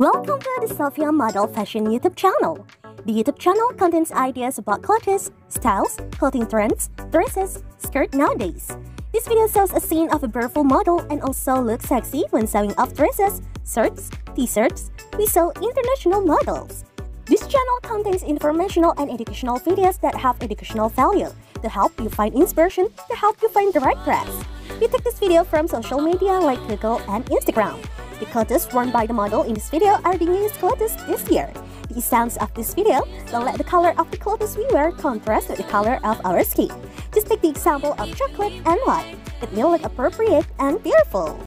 Welcome to the Sophia Model Fashion YouTube channel. The YouTube channel contains ideas about clothes, styles, clothing trends, dresses, skirt nowadays. This video shows a scene of a beautiful model and also looks sexy when sewing off dresses, shirts, t-shirts. We sell international models. This channel contains informational and educational videos that have educational value to help you find inspiration, to help you find the right dress. We take this video from social media like Google and Instagram. The clothes worn by the model in this video are the newest clothes this year. The sounds of this video will let the color of the clothes we wear contrast with the color of our skin. Just take the example of chocolate and white. It will look appropriate and beautiful.